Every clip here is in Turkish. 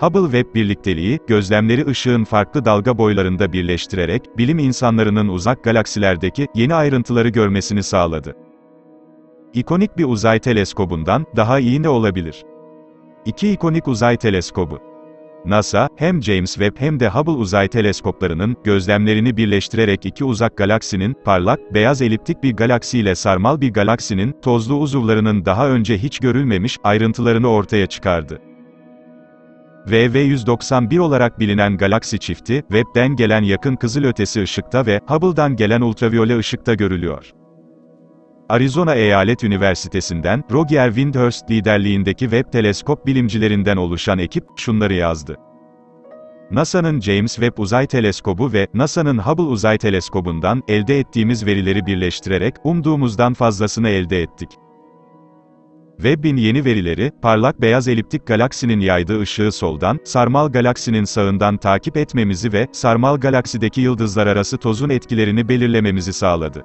Hubble Webb birlikteliği, gözlemleri ışığın farklı dalga boylarında birleştirerek, bilim insanlarının uzak galaksilerdeki yeni ayrıntıları görmesini sağladı. İkonik bir uzay teleskobundan daha iyi ne olabilir? İki ikonik uzay teleskobu. NASA, hem James Webb hem de Hubble uzay teleskoplarının, gözlemlerini birleştirerek iki uzak galaksinin, parlak, beyaz eliptik bir galaksiyle sarmal bir galaksinin, tozlu uzuvlarının daha önce hiç görülmemiş, ayrıntılarını ortaya çıkardı. VV191 olarak bilinen galaksi çifti, Webb'den gelen yakın kızılötesi ışıkta ve Hubble'dan gelen ultraviyole ışıkta görülüyor. Arizona Eyalet Üniversitesi'nden, Roger Windhurst liderliğindeki Webb teleskop bilimcilerinden oluşan ekip, şunları yazdı. NASA'nın James Webb Uzay Teleskobu ve NASA'nın Hubble Uzay Teleskobu'ndan elde ettiğimiz verileri birleştirerek umduğumuzdan fazlasını elde ettik. Webb'in yeni verileri, parlak beyaz eliptik galaksinin yaydığı ışığı soldan, sarmal galaksinin sağından takip etmemizi ve sarmal galaksideki yıldızlar arası tozun etkilerini belirlememizi sağladı.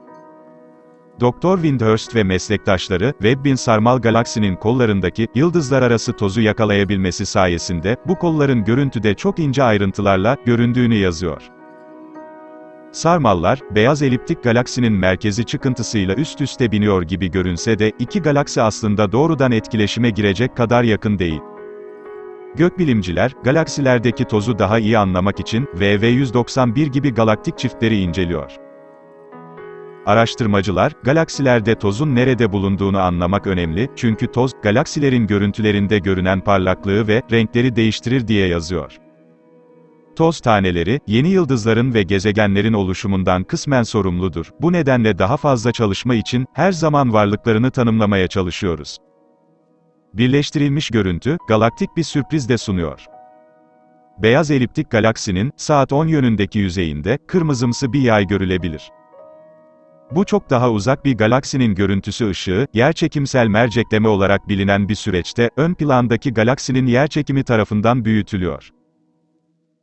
Doktor Windhurst ve meslektaşları, Webb'in sarmal galaksinin kollarındaki, yıldızlar arası tozu yakalayabilmesi sayesinde, bu kolların görüntüde çok ince ayrıntılarla, göründüğünü yazıyor. Sarmallar, beyaz eliptik galaksinin merkezi çıkıntısıyla üst üste biniyor gibi görünse de, iki galaksi aslında doğrudan etkileşime girecek kadar yakın değil. Gökbilimciler, galaksilerdeki tozu daha iyi anlamak için, VV191 gibi galaktik çiftleri inceliyor. Araştırmacılar, galaksilerde tozun nerede bulunduğunu anlamak önemli, çünkü toz, galaksilerin görüntülerinde görünen parlaklığı ve renkleri değiştirir diye yazıyor. Toz taneleri, yeni yıldızların ve gezegenlerin oluşumundan kısmen sorumludur. Bu nedenle daha fazla çalışma için, her zaman varlıklarını tanımlamaya çalışıyoruz. Birleştirilmiş görüntü, galaktik bir sürpriz de sunuyor. Beyaz eliptik galaksinin, saat 10 yönündeki yüzeyinde, kırmızımsı bir yay görülebilir. Bu çok daha uzak bir galaksinin görüntüsü ışığı, yerçekimsel mercekleme olarak bilinen bir süreçte, ön plandaki galaksinin yerçekimi tarafından büyütülüyor.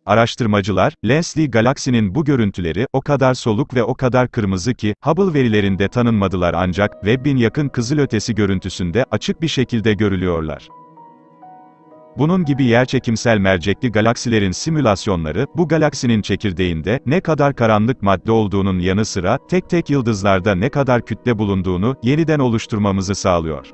Araştırmacılar, Leslie galaksinin bu görüntüleri, o kadar soluk ve o kadar kırmızı ki, Hubble verilerinde tanınmadılar ancak, Webb'in yakın kızılötesi görüntüsünde, açık bir şekilde görülüyorlar. Bunun gibi yerçekimsel mercekli galaksilerin simülasyonları, bu galaksinin çekirdeğinde, ne kadar karanlık madde olduğunun yanı sıra, tek tek yıldızlarda ne kadar kütle bulunduğunu, yeniden oluşturmamızı sağlıyor.